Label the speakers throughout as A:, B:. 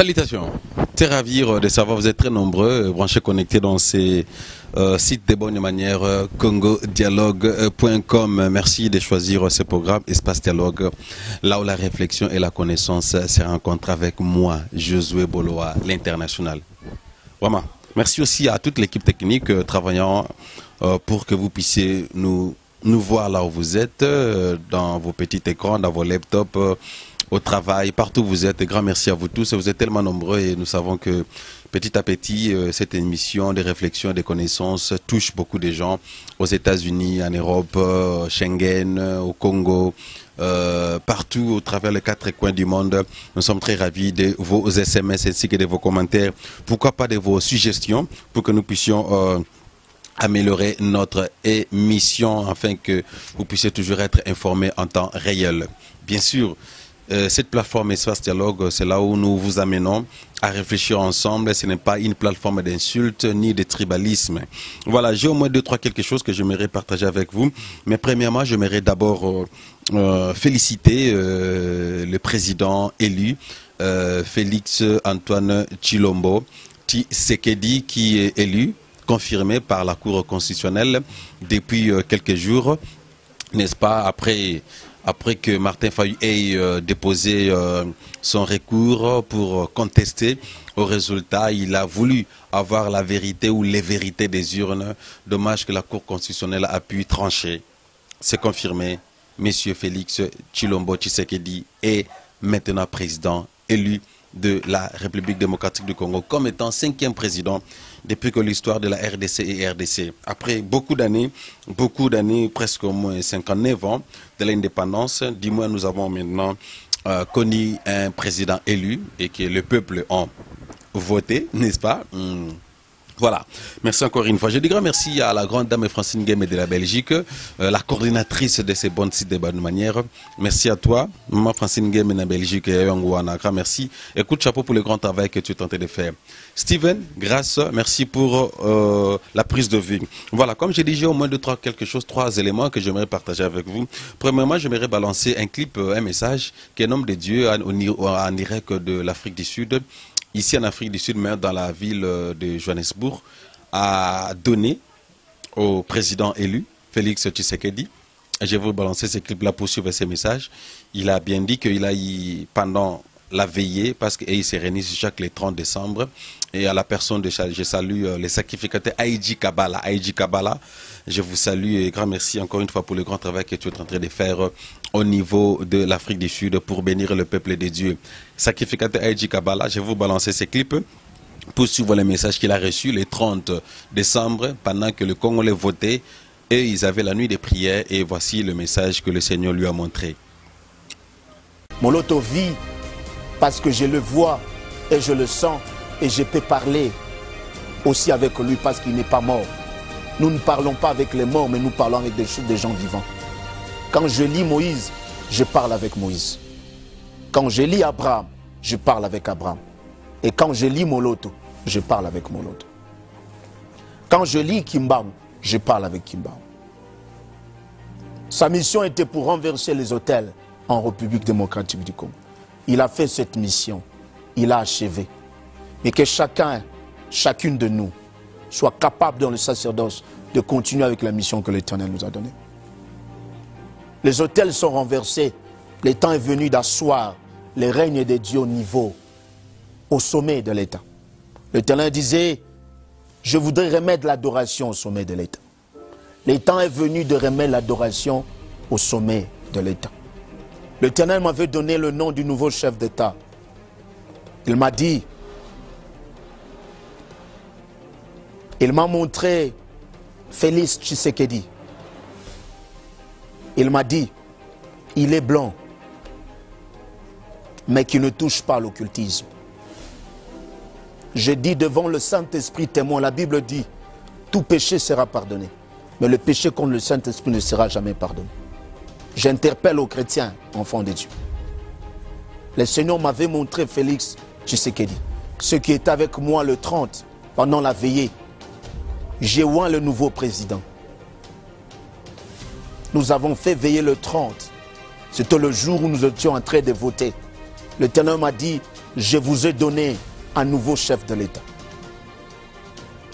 A: Salutations. Très ravi de savoir, vous êtes très nombreux, branchés connectés dans ces euh, sites de bonne manière, euh, congodialogue.com. Merci de choisir ce programme, Espace Dialogue, là où la réflexion et la connaissance se rencontrent avec moi, Josué Boloa, l'international. Merci aussi à toute l'équipe technique euh, travaillant euh, pour que vous puissiez nous, nous voir là où vous êtes, euh, dans vos petits écrans, dans vos laptops au travail, partout où vous êtes. Grand merci à vous tous. Vous êtes tellement nombreux et nous savons que petit à petit, euh, cette émission de réflexion et de connaissances touche beaucoup de gens aux États-Unis, en Europe, euh, Schengen, euh, au Congo. partout au travers les quatre coins du monde. Nous sommes très ravis de vos SMS ainsi que de vos commentaires. Pourquoi pas de vos suggestions pour que nous puissions améliorer notre émission afin que vous puissiez toujours être informés en temps réel? Bien sûr, cette plateforme Espace Dialogue, c'est là où nous vous amenons à réfléchir ensemble. Ce n'est pas une plateforme d'insultes ni de tribalisme. Voilà, j'ai au moins deux, trois quelque chose que j'aimerais partager avec vous. Mais premièrement, j'aimerais d'abord euh, euh, féliciter le président élu, Félix Antoine Chilombo, qui est élu, confirmé par la Cour constitutionnelle depuis quelques jours, n'est-ce pas, après après que Martin Fayou ait euh, déposé euh, son recours pour contester au résultat, il a voulu avoir la vérité ou les vérités des urnes. Dommage que la Cour constitutionnelle a pu trancher. C'est confirmé. Monsieur Félix Chilombo Tshisekedi est maintenant président élu de la République démocratique du Congo comme étant cinquième président depuis que l'histoire de la RDC et RDC. Après beaucoup d'années, beaucoup d'années, presque au moins 59 ans de l'indépendance, du moins nous avons maintenant euh, connu un président élu et que le peuple a voté, n'est-ce pas? Hmm. Voilà. Merci encore une fois. Je dis grand merci à la grande dame Francine Game de la Belgique, euh, la coordinatrice de ces bonnes sites de bonne manière. Merci à toi, maman Francine Game de la Belgique et Grand merci. Écoute, chapeau pour le grand travail que tu es tenté de faire. Steven, grâce, merci pour euh, la prise de vue. Voilà, comme j'ai dit, j'ai au moins deux, trois, quelque chose, trois éléments que j'aimerais partager avec vous. Premièrement, j'aimerais balancer un clip, euh, un message qu'un homme de Dieu en Irak de l'Afrique du Sud ici en Afrique du Sud, mais dans la ville euh, de Johannesburg, a donné au président élu, Félix Tshisekedi, je vais vous balancer ce clip-là pour suivre ces messages. Il a bien dit qu'il a eu, pendant la veillée, parce qu'il se réunit chaque le 30 décembre, et à la personne de je salue euh, les sacrificateurs Aïdji Kabbalah. Aïdji Kabbalah, je vous salue et grand merci encore une fois pour le grand travail que tu es en train de faire euh, au niveau de l'Afrique du Sud pour bénir le peuple de Dieu. Sacrificateur Aïdji Kabbalah, je vais vous balancer ces clips pour suivre les messages qu'il a reçus le 30 décembre pendant que le Congolais votait et ils avaient la nuit de prière et voici le message que le Seigneur lui a montré.
B: Moloto vit parce que je le vois et je le sens et je peux parler aussi avec lui parce qu'il n'est pas mort. Nous ne parlons pas avec les morts, mais nous parlons avec des, des gens vivants. Quand je lis Moïse, je parle avec Moïse. Quand je lis Abraham, je parle avec Abraham. Et quand je lis Moloto, je parle avec Moloto. Quand je lis Kimbam, je parle avec Kimbam. Sa mission était pour renverser les hôtels en République démocratique du Congo. Il a fait cette mission. Il a achevé. Mais que chacun, chacune de nous, soit capable dans le sacerdoce de continuer avec la mission que l'Éternel nous a donnée. Les hôtels sont renversés. Le temps est venu d'asseoir les règnes de Dieu au niveau, au sommet de l'État. L'Éternel disait, je voudrais remettre l'adoration au sommet de l'État. Le temps est venu de remettre l'adoration au sommet de l'État. L'Éternel m'avait donné le nom du nouveau chef d'État. Il m'a dit, il m'a montré Félix Tshisekedi. Il m'a dit, il est blanc, mais qui ne touche pas l'occultisme. Je dis devant le Saint-Esprit témoin, la Bible dit, tout péché sera pardonné, mais le péché contre le Saint-Esprit ne sera jamais pardonné. J'interpelle aux chrétiens, enfants de Dieu. Le Seigneur m'avait montré Félix Tshisekedi, ce qui est avec moi le 30, pendant la veillée. J'ai oint le nouveau président. Nous avons fait veiller le 30. C'était le jour où nous étions en train de voter. Le ténor m'a dit, je vous ai donné un nouveau chef de l'État.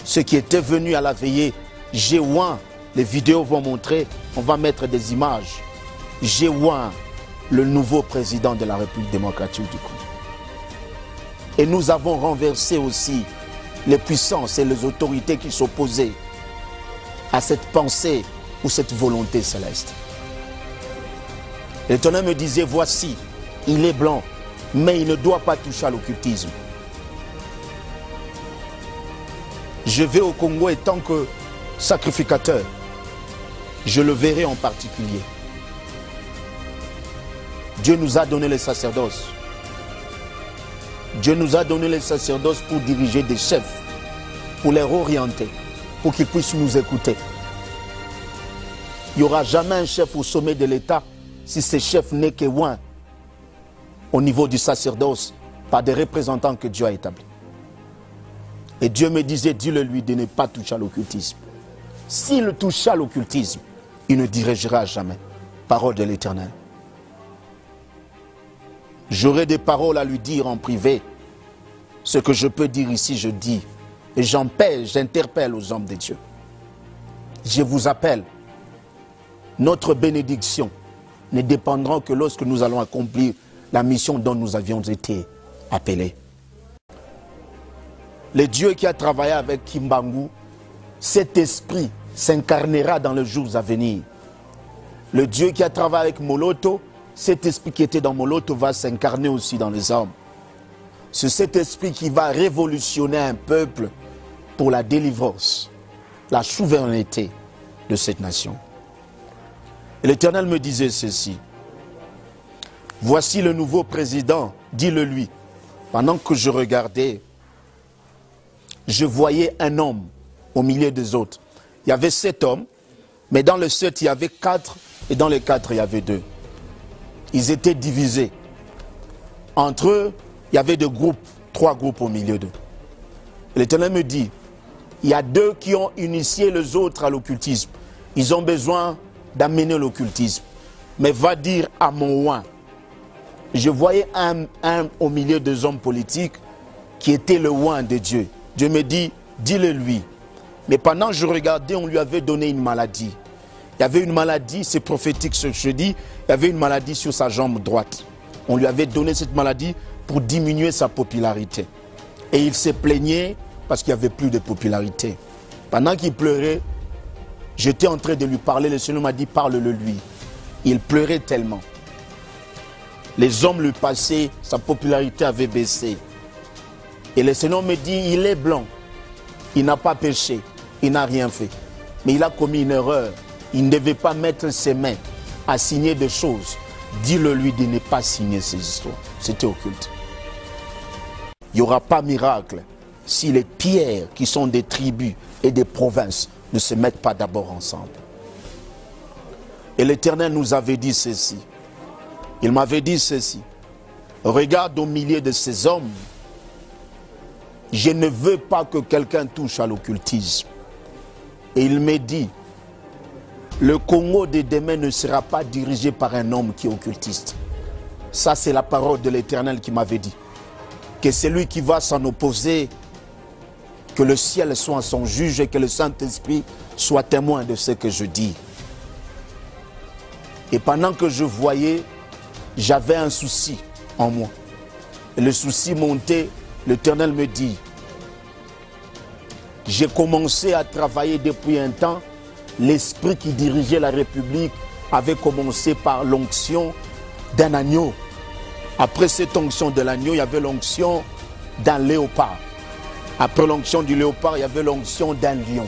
B: Ceux qui étaient venus à la veillée, G1, les vidéos vont montrer, on va mettre des images. G1, le nouveau président de la République démocratique du Congo. Et nous avons renversé aussi les puissances et les autorités qui s'opposaient à cette pensée ou cette volonté céleste. L'Éternel me disait, voici, il est blanc, mais il ne doit pas toucher à l'occultisme. Je vais au Congo et tant que sacrificateur, je le verrai en particulier. Dieu nous a donné les sacerdoces. Dieu nous a donné les sacerdoces pour diriger des chefs, pour les orienter, pour qu'ils puissent nous écouter. Il n'y aura jamais un chef au sommet de l'État si ce chef n'est que loin au niveau du sacerdoce par des représentants que Dieu a établis. Et Dieu me disait, dis-le lui de ne pas toucher à l'occultisme. S'il touche à l'occultisme, il ne dirigera jamais. Parole de l'Éternel. J'aurai des paroles à lui dire en privé. Ce que je peux dire ici, je dis. Et j'empêche, j'interpelle aux hommes de Dieu. Je vous appelle. Notre bénédiction ne dépendra que lorsque nous allons accomplir la mission dont nous avions été appelés. Le Dieu qui a travaillé avec Kimbangu, cet esprit s'incarnera dans les jours à venir. Le Dieu qui a travaillé avec Moloto, cet esprit qui était dans Moloto va s'incarner aussi dans les hommes. C'est cet esprit qui va révolutionner un peuple pour la délivrance, la souveraineté de cette nation. Et l'Éternel me disait ceci. Voici le nouveau président, dis-le lui. Pendant que je regardais, je voyais un homme au milieu des autres. Il y avait sept hommes, mais dans les sept, il y avait quatre, et dans les quatre, il y avait deux. Ils étaient divisés. Entre eux, il y avait deux groupes, trois groupes au milieu d'eux. L'Éternel me dit, il y a deux qui ont initié les autres à l'occultisme. Ils ont besoin d'amener l'occultisme. Mais va dire à mon oin, je voyais un, un, au milieu des hommes politiques qui était le oin de Dieu. Dieu me dit, dis-le lui. Mais pendant que je regardais, on lui avait donné une maladie. Il y avait une maladie, c'est prophétique ce que je dis, il y avait une maladie sur sa jambe droite. On lui avait donné cette maladie pour diminuer sa popularité. Et il s'est plaigné parce qu'il n'y avait plus de popularité. Pendant qu'il pleurait, j'étais en train de lui parler, le Seigneur m'a dit, parle-le lui. Il pleurait tellement. Les hommes lui passaient, sa popularité avait baissé. Et le Seigneur me dit, il est blanc, il n'a pas péché, il n'a rien fait. Mais il a commis une erreur. Il ne devait pas mettre ses mains à signer des choses. Dis-le lui de ne pas signer ces histoires. C'était occulte. Il n'y aura pas miracle si les pierres qui sont des tribus et des provinces ne se mettent pas d'abord ensemble. Et l'Éternel nous avait dit ceci. Il m'avait dit ceci. Regarde au milieu de ces hommes, je ne veux pas que quelqu'un touche à l'occultisme. Et il m'a dit, le Congo de demain ne sera pas dirigé par un homme qui est occultiste. Ça, c'est la parole de l'Éternel qui m'avait dit. Que celui qui va s'en opposer, que le ciel soit son juge et que le Saint-Esprit soit témoin de ce que je dis. Et pendant que je voyais, j'avais un souci en moi. Et le souci montait, l'Éternel me dit, j'ai commencé à travailler depuis un temps l'esprit qui dirigeait la République avait commencé par l'onction d'un agneau. Après cette onction de l'agneau, il y avait l'onction d'un léopard. Après l'onction du léopard, il y avait l'onction d'un lion.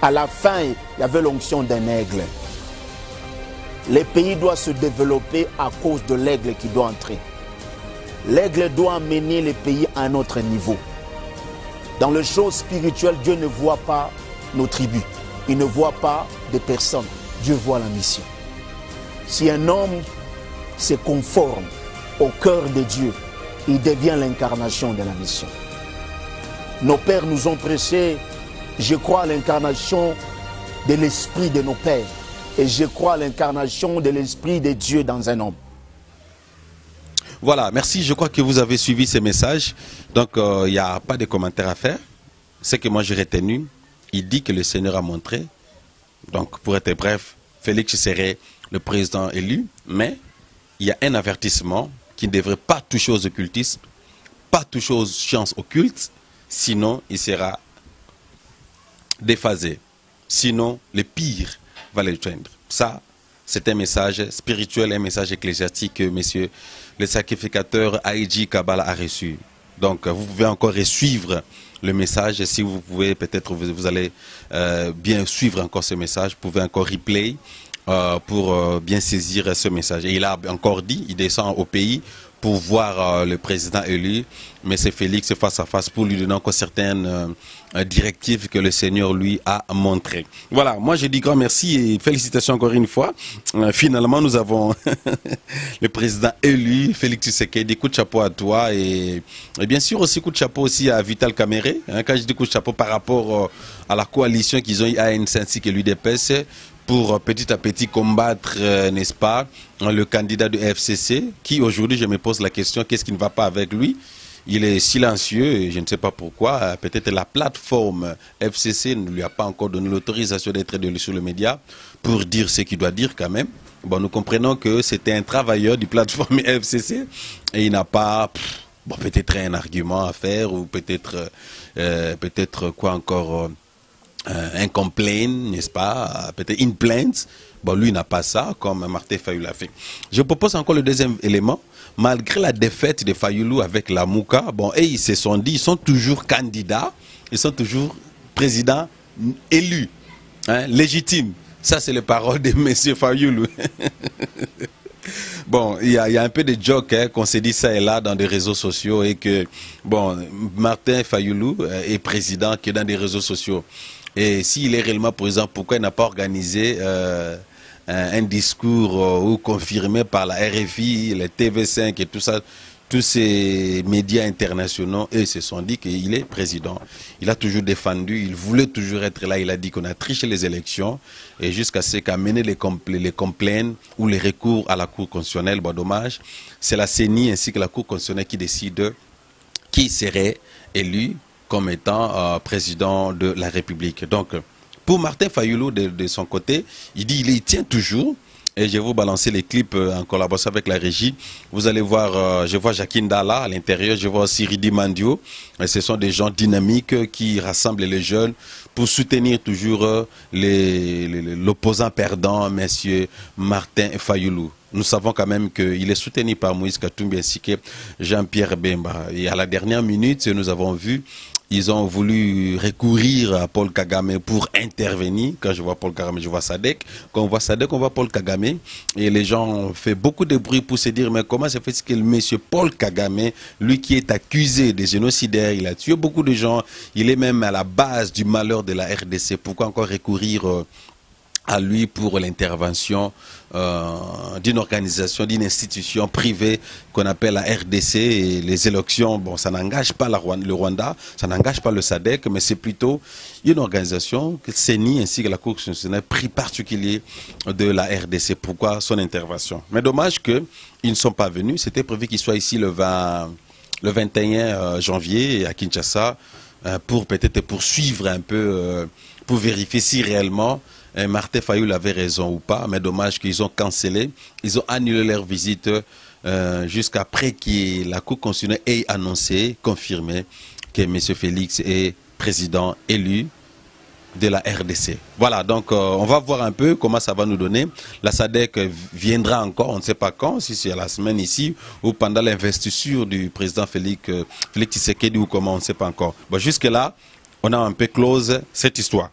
B: À la fin, il y avait l'onction d'un aigle. Les pays doivent se développer à cause de l'aigle qui doit entrer. L'aigle doit amener les pays à un autre niveau. Dans les choses spirituelles, Dieu ne voit pas nos tribus il ne voit pas des personnes. Dieu voit la mission. Si un homme se conforme au cœur de Dieu, il devient l'incarnation de la mission. Nos pères nous ont prêché, je crois à l'incarnation de l'esprit de nos pères et je crois à l'incarnation de l'esprit de Dieu dans un homme.
A: Voilà, merci. Je crois que vous avez suivi ces messages. Donc, il n'y a pas de commentaires à faire. Ce que moi j'ai retenu, il dit que le Seigneur a montré. Donc, pour être bref, Félix serait le président élu, mais il y a un avertissement qui ne devrait pas toucher aux occultistes, pas toucher aux sciences occultes, sinon il sera déphasé. Sinon, le pire va le joindre. Ça, c'est un message spirituel, un message ecclésiastique que monsieur le sacrificateur Aïdji Kabbalah a reçu. Donc, vous pouvez encore suivre le message. Et si vous pouvez, peut-être vous, allez euh, bien suivre encore ce message. Vous pouvez encore replay euh, pour euh, bien saisir ce message. Et il a encore dit, il descend au pays pour voir le président élu, mais c'est Félix face à face pour lui donner encore certaines directives que le Seigneur lui a montrées. Voilà, moi je dis grand merci et félicitations encore une fois. finalement, nous avons le président élu, Félix Tshisekedi. Coup de chapeau à toi et, bien sûr aussi coup de chapeau aussi à Vital Caméré. Hein, quand je dis coup de chapeau par rapport à la coalition qu'ils ont eu à ainsi que l'UDPS, pour euh, petit à petit combattre, euh, n'est-ce pas, le candidat du FCC, qui aujourd'hui, je me pose la question, qu'est-ce qui ne va pas avec lui? Il est silencieux je ne sais pas pourquoi. Euh, peut-être la plateforme FCC ne lui a pas encore donné l'autorisation d'être sur le média pour dire ce qu'il doit dire quand même. Bon, nous comprenons que c'était un travailleur du plateforme FCC et il n'a pas, bon, peut-être un argument à faire ou peut-être, quoi encore euh, un complaint, n'est-ce pas Peut-être une plainte. Bon, lui n'a pas ça, comme Martin Fayoulou l'a fait. Je propose encore le deuxième élément. Malgré la défaite de Fayoulou avec la Mouka, bon, et ils se sont dit, ils sont toujours candidats, ils sont toujours présidents élus, hein, légitimes. Ça, c'est les paroles de M. Fayoulou. Bon, il y, a, un peu de joke hein, qu'on s'est dit ça et là dans des réseaux sociaux et que, bon, Martin Fayoulou euh, est président qui est dans des réseaux sociaux. Et s'il est réellement président, pourquoi il n'a pas organisé euh, un, discours euh, ou confirmé par la RFI, les TV5 et tout ça? Tous ces médias internationaux, eux, se sont dit qu'il est président. Il a toujours défendu, il voulait toujours être là. Il a dit qu'on a triché les élections et jusqu'à ce qu'a mené les, les complaints ou les recours à la Cour constitutionnelle. Bon, dommage. C'est la CENI ainsi que la Cour constitutionnelle qui décide qui serait élu comme étant euh, président de la République. Donc, pour Martin Fayoulou, de, son côté, il dit il y tient toujours. Et je vais vous balancer les clips euh, en collaboration avec la régie. Vous allez voir, euh, je vois Jacqueline Dalla à l'intérieur, je vois aussi Ridi Mandio. Et ce sont des gens dynamiques qui rassemblent les jeunes pour soutenir toujours l'opposant perdant, monsieur Martin Fayoulou nous savons quand même qu'il est soutenu par Moïse Katumbi ainsi que Jean-Pierre Bemba. Et à la dernière minute, nous avons vu ils ont voulu recourir à Paul Kagame pour intervenir. Quand je vois Paul Kagame, je vois Sadek. Quand on voit Sadek, on voit Paul Kagame. Et les gens ont fait beaucoup de bruit pour se dire, mais comment se fait-il que le monsieur Paul Kagame, lui qui est accusé de génocidaire, il a tué beaucoup de gens, il est même à la base du malheur de la RDC. Pourquoi encore recourir euh, à lui pour l'intervention euh, d'une organisation, d'une institution privée qu'on appelle la RDC et les élections, bon, ça n'engage pas le Rwanda, ça n'engage pas le SADC, mais c'est plutôt une organisation, que CENI ainsi que la Cour constitutionnelle, pris particulier de la RDC. Pourquoi son intervention? Mais dommage qu'ils ne sont pas venus. C'était prévu qu'ils soient ici le, 20, le 21 euh, janvier à Kinshasa euh, pour peut-être poursuivre un peu, pour vérifier si réellement Martin Fayoul avait raison ou pas, mais dommage qu'ils ont cancellé, ils ont annulé leur visite euh, jusqu'après que la Cour constitutionnelle ait annoncé, confirmé que M. Félix est président élu de la RDC. Voilà, donc euh, on va voir un peu comment ça va nous donner. La SADEC viendra encore, on ne sait pas quand, si c'est la semaine ici ou pendant l'investiture du président Félix, euh, Félix Tshisekedi ou comment, on ne sait pas encore. Bon, jusque-là, on a un peu close cette histoire.